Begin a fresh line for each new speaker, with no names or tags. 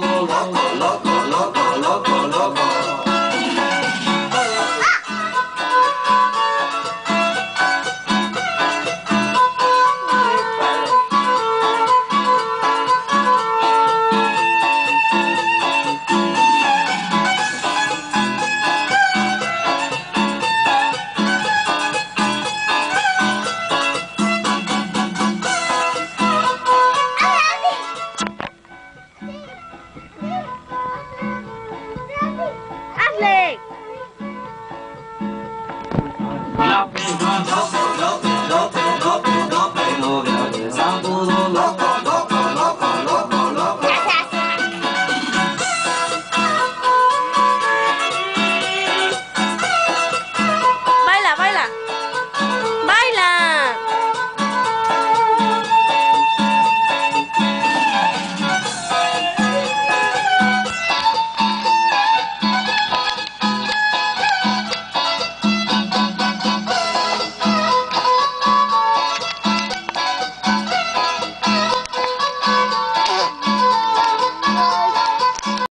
La la la.